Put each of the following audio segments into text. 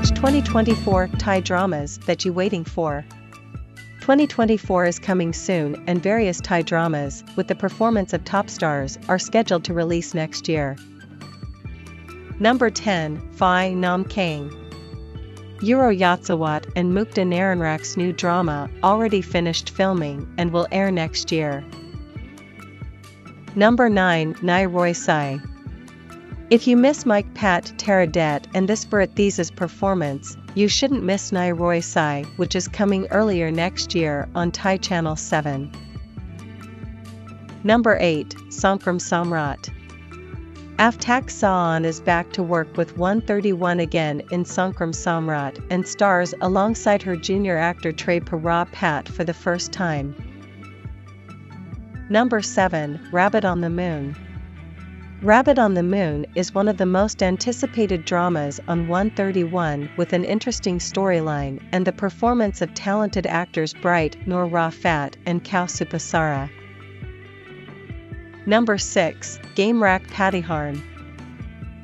Which 2024 Thai dramas that you waiting for? 2024 is coming soon and various Thai dramas, with the performance of top stars, are scheduled to release next year. Number 10, Fai Nam Khang. Euro Yotsawat and Mookda Narinrak's new drama already finished filming and will air next year. Number 9, Nai Roi Sai. If you miss Mike Pattaradet and this Thesis performance, you shouldn't miss Nai Roi Sai, which is coming earlier next year on Thai Channel 7. Number 8, Songkram Somrot. Aff Taksaorn is back to work with ONE 31 again in Songkram Somrot and stars alongside her junior actor Tre Porapat for the first time. Number 7 Rabbit on the Moon. Rabbit on the Moon is one of the most anticipated dramas on ONE 31 with an interesting storyline and the performance of talented actors Bright Norraphat and Kao Supassara. Number 6, Game Rak Patihan.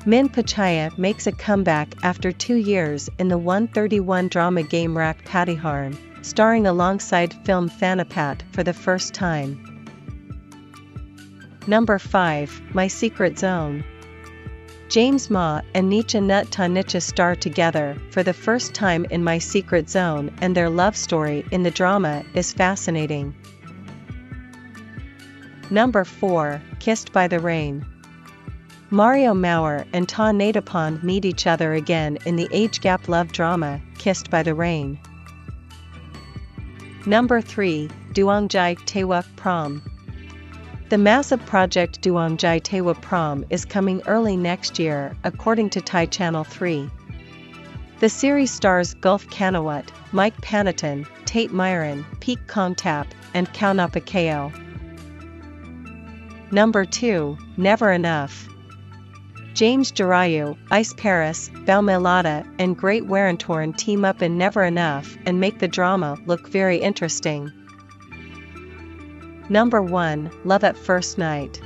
Min Pechaya makes a comeback after two years in the ONE 31 drama Game Rak Patihan, starring alongside Film Thanapat for the first time. Number 5, My Secret Zone. James Ma and Nychaa Nuttanicha star together for the first time in My Secret Zone and their love story in the drama is fascinating. Number 4, Kissed by the Rain. Mario Maurer and Taew Natapohn meet each other again in the age gap love drama, Kissed by the Rain. Number 3, Duang Jai Tewaprom. The massive project Duang Jai Tewaprom is coming early next year, according to Thai Channel 3. The series stars Gulf Kanawut, Mike Panitan, Tate Myron, Peak Kongthap, and Kao Noppakao. Number 2, Never Enough. James Jirayu, Ice Paris, Maylada, and Great Warintorn team up in Never Enough and make the drama look very interesting. Number 1, Love at First Night.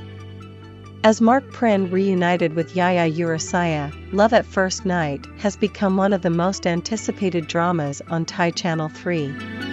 As Mark Prin reunited with Yaya Urassaya, Love at First Night has become one of the most anticipated dramas on Thai Channel 3.